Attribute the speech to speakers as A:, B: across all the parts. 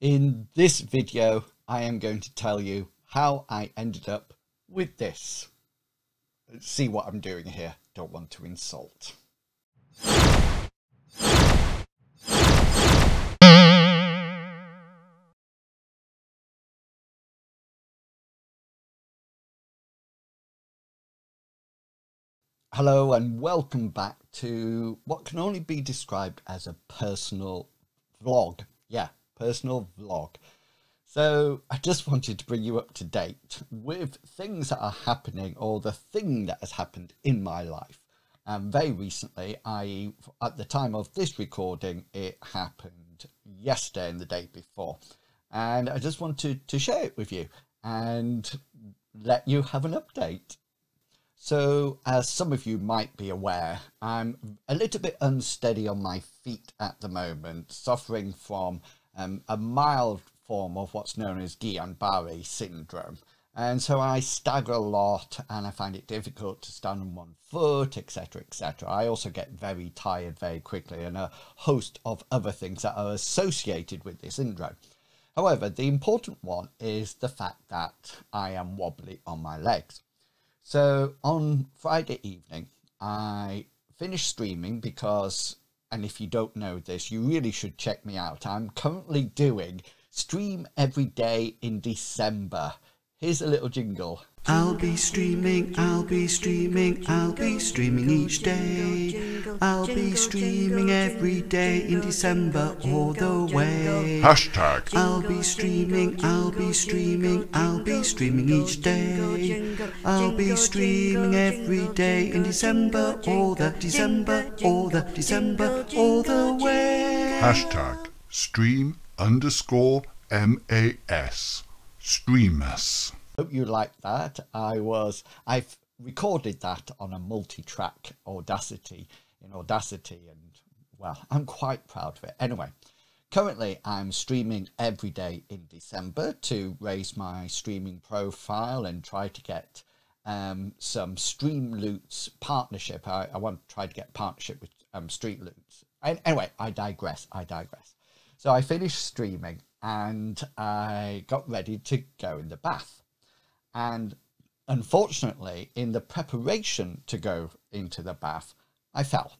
A: In this video, I am going to tell you how I ended up with this. See what I'm doing here. Don't want to insult. Hello and welcome back to what can only be described as a personal vlog. Yeah, personal vlog. So I just wanted to bring you up to date with things that are happening or the thing that has happened in my life. And very recently, I at the time of this recording, it happened yesterday and the day before. And I just wanted to share it with you and let you have an update. So, as some of you might be aware, I'm a little bit unsteady on my feet at the moment, suffering from um, a mild form of what's known as Guillain-Barré syndrome. And so I stagger a lot and I find it difficult to stand on one foot, etc., etc. I also get very tired very quickly and a host of other things that are associated with this syndrome. However, the important one is the fact that I am wobbly on my legs. So on Friday evening, I finished streaming because, and if you don't know this, you really should check me out. I'm currently doing stream every day in December. Here's a little jingle.
B: I'll be streaming, I'll be streaming, I'll be streaming each day. I'll be streaming every day in December all the way.
C: Hashtag.
B: I'll be streaming, I'll be streaming, I'll be streaming each day. I'll be streaming every day in December, all the December, all the December, all the way.
C: Hashtag. Stream underscore MAS. Streamus.
A: Hope you like that. I was, I've recorded that on a multi-track Audacity in Audacity and well, I'm quite proud of it. Anyway, currently I'm streaming every day in December to raise my streaming profile and try to get um, some Streamloots partnership. I, I, want to try to get partnership with um, Streamloots. And anyway, I digress. I digress. So I finished streaming and I got ready to go in the bath. And unfortunately, in the preparation to go into the bath, I fell.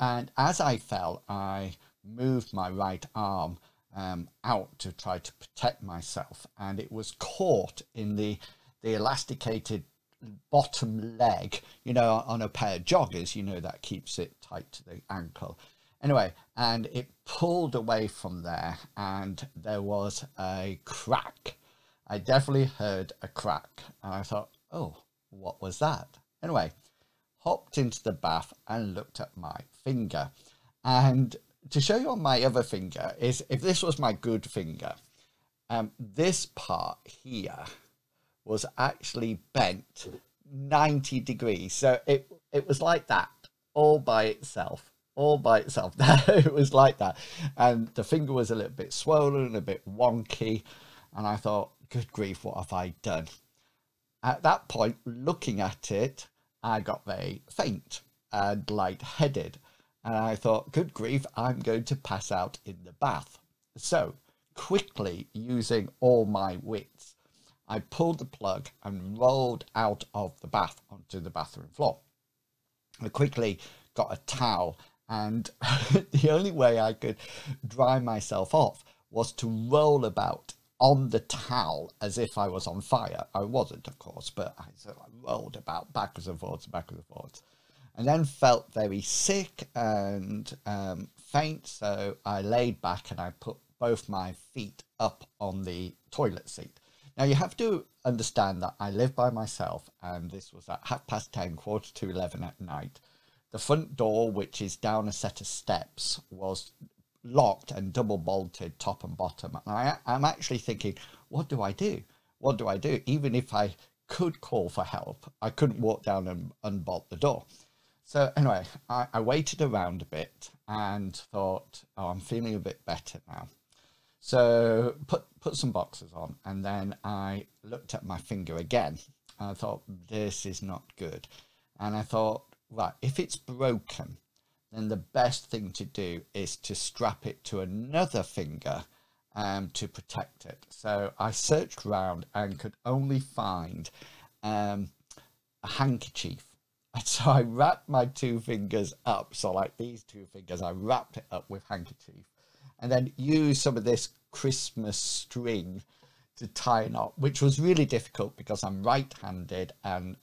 A: And as I fell, I moved my right arm um, out to try to protect myself, and it was caught in the the elasticated bottom leg, you know, on a pair of joggers, you know, that keeps it tight to the ankle. Anyway, and it pulled away from there and there was a crack. I definitely heard a crack and I thought, oh, what was that? Anyway, hopped into the bath and looked at my finger. And to show you on my other finger is if this was my good finger, um, this part here was actually bent 90 degrees. So it, it was like that all by itself all by itself. it was like that. And the finger was a little bit swollen, a bit wonky. And I thought, good grief, what have I done? At that point, looking at it, I got very faint and lightheaded. And I thought, good grief, I'm going to pass out in the bath. So, quickly using all my wits, I pulled the plug and rolled out of the bath onto the bathroom floor. I quickly got a towel and the only way I could dry myself off was to roll about on the towel as if I was on fire. I wasn't, of course, but I sort of rolled about backwards and forwards, backwards and forwards, and then felt very sick and um, faint. So I laid back and I put both my feet up on the toilet seat. Now you have to understand that I live by myself, and this was at half past ten, quarter to eleven at night. The front door, which is down a set of steps, was locked and double bolted top and bottom. And I, I'm actually thinking, what do I do? What do I do? Even if I could call for help, I couldn't walk down and unbolt the door. So anyway, I, I waited around a bit and thought, oh, I'm feeling a bit better now. So put put some boxes on, and then I looked at my finger again. I thought this is not good, and I thought right, if it's broken, then the best thing to do is to strap it to another finger um, to protect it. So I searched around and could only find um, a handkerchief. And so I wrapped my two fingers up. So like these two fingers, I wrapped it up with handkerchief and then used some of this Christmas string to tie a knot, which was really difficult because I'm right-handed and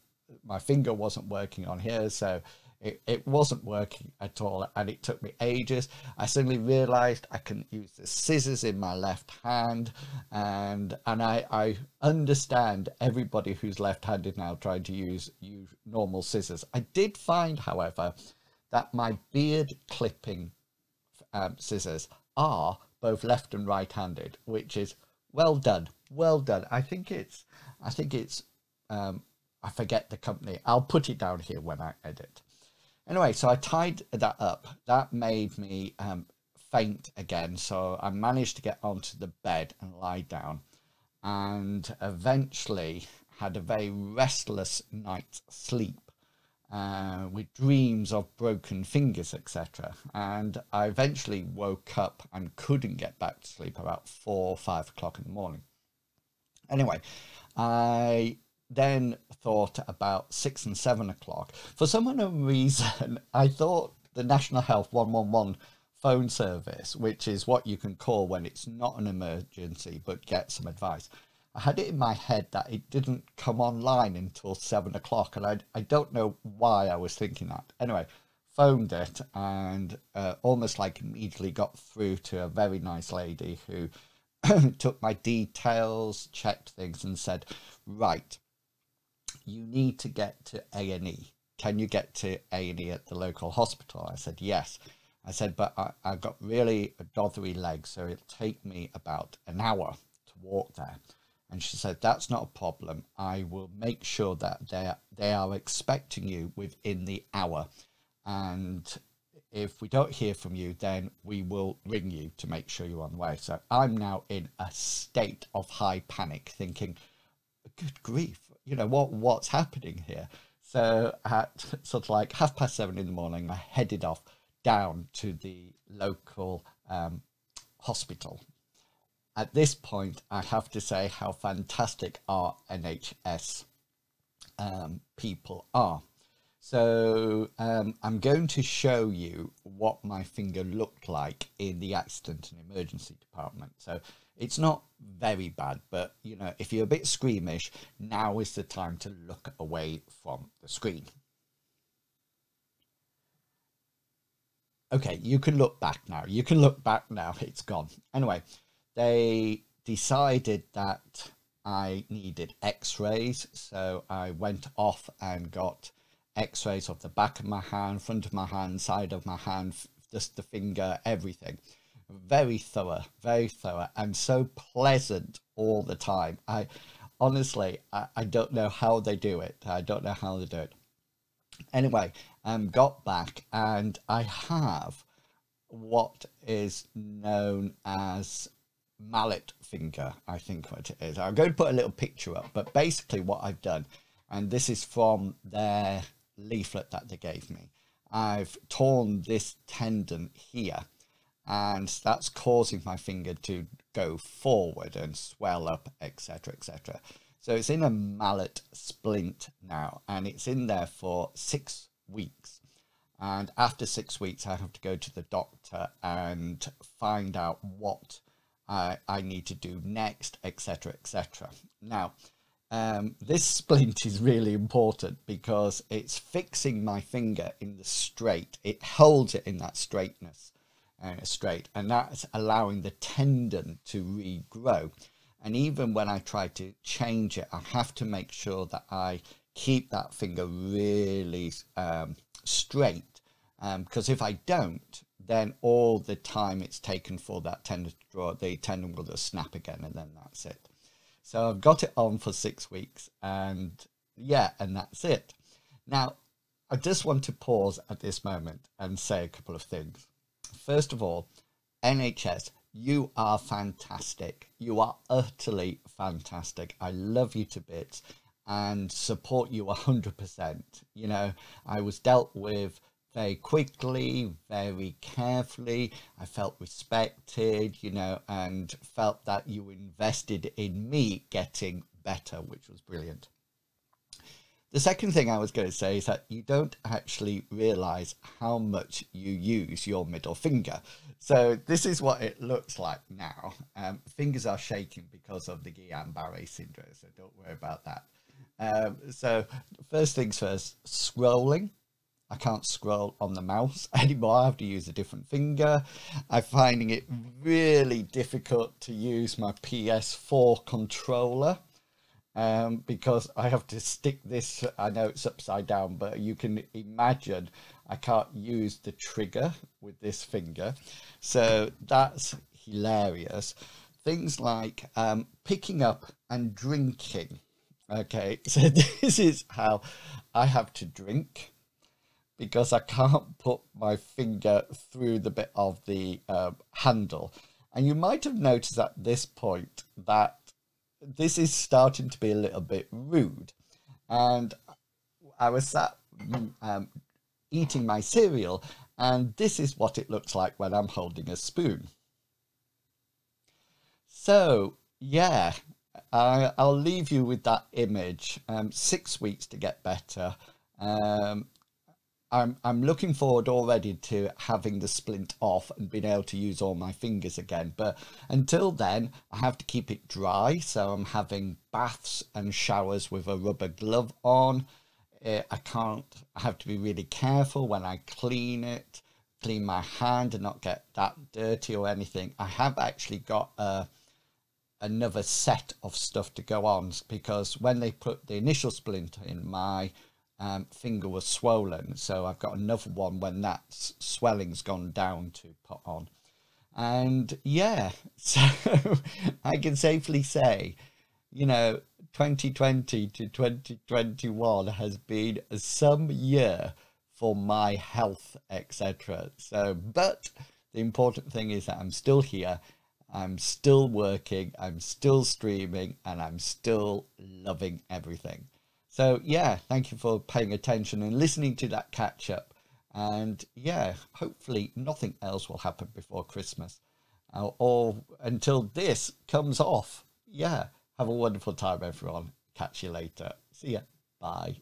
A: my finger wasn't working on here. So it, it wasn't working at all and it took me ages. I suddenly realized I couldn't use the scissors in my left hand and and I, I understand everybody who's left-handed now trying to use, use normal scissors. I did find, however, that my beard clipping um, scissors are both left and right-handed, which is well done, well done. I think it's, I think it's, um, I forget the company. I'll put it down here when I edit. Anyway, so I tied that up. That made me um, faint again. So I managed to get onto the bed and lie down and eventually had a very restless night's sleep uh, with dreams of broken fingers, etc. And I eventually woke up and couldn't get back to sleep about four or five o'clock in the morning. Anyway, I then thought about six and seven o'clock. For some unknown reason, I thought the National Health 111 phone service, which is what you can call when it's not an emergency but get some advice. I had it in my head that it didn't come online until seven o'clock, and I, I don't know why I was thinking that. Anyway, phoned it and uh, almost like immediately got through to a very nice lady who took my details, checked things, and said, Right, you need to get to A&E. Can you get to A&E at the local hospital? I said, yes. I said, but I, I've got really a dothery leg, so it'll take me about an hour to walk there. And she said, that's not a problem. I will make sure that they they are expecting you within the hour. And if we don't hear from you, then we will ring you to make sure you're on the way. So I'm now in a state of high panic, thinking, good grief, you know, what what's happening here? So at sort of like half past seven in the morning, I headed off down to the local um, hospital. At this point, I have to say how fantastic our NHS um, people are. So um, I'm going to show you what my finger looked like in the accident and emergency department. So it's not very bad, but you know, if you're a bit squeamish, now is the time to look away from the screen. Okay, you can look back now. You can look back now. It's gone. Anyway, they decided that I needed x-rays. So I went off and got x-rays of the back of my hand, front of my hand, side of my hand, just the finger, everything very thorough, very thorough, and so pleasant all the time. I honestly, I, I don't know how they do it. I don't know how they do it. Anyway, um, got back and I have what is known as mallet finger, I think what it is. I'm going to put a little picture up, but basically what I've done, and this is from their leaflet that they gave me, I've torn this tendon here and that's causing my finger to go forward and swell up etc etc so it's in a mallet splint now and it's in there for six weeks. And after six weeks i have to go to the doctor and find out what uh, i need to do next etc etc now um, this splint is really important because it's fixing my finger in the straight. It holds it in that straightness uh, straight and that's allowing the tendon to regrow. And even when I try to change it I have to make sure that I keep that finger really um, straight because um, if I don't then all the time it's taken for that tendon to draw the tendon will just snap again and then that's it so I've got it on for six weeks and yeah and that's it now I just want to pause at this moment and say a couple of things First of all, NHS, you are fantastic. You are utterly fantastic. I love you to bits and support you 100%. You know, I was dealt with very quickly, very carefully. I felt respected, you know, and felt that you invested in me getting better, which was brilliant. The second thing I was going to say is that you don't actually realize how much you use your middle finger. So this is what it looks like now. Um, fingers are shaking because of the Guillain-Barré syndrome, so don't worry about that. Um, so first things first, scrolling. I can't scroll on the mouse anymore. I have to use a different finger. I'm finding it really difficult to use my PS4 controller um, because I have to stick this. I know it's upside down, but you can imagine I can't use the trigger with this finger. So that's hilarious. Things like um, picking up and drinking. Okay, so this is how I have to drink because I can't put my finger through the bit of the uh, handle. And you might have noticed at this point that this is starting to be a little bit rude. And I was sat um, eating my cereal, and this is what it looks like when I'm holding a spoon. So, yeah, I, will leave you with that image. Um, six weeks to get better. Um, I'm, I'm looking forward already to having the splint off and being able to use all my fingers again. But until then, I have to keep it dry. So I'm having baths and showers with a rubber glove on. Eh, I can't, I have to be really careful when I clean it, clean my hand and not get that dirty or anything. I have actually got a, another set of stuff to go on because when they put the initial splint in, my um, finger was swollen. So I've got another one when that swelling's gone down to put on. And yeah, so I can safely say, you know, 2020 to 2021 has been some year for my health, etc. So, but the important thing is that I'm still here, I'm still working, I'm still streaming, and I'm still loving everything. So yeah, thank you for paying attention and listening to that catch up. And yeah, hopefully nothing else will happen before Christmas uh, or until this comes off. Yeah, have a wonderful time, everyone. Catch you later. See ya. Bye.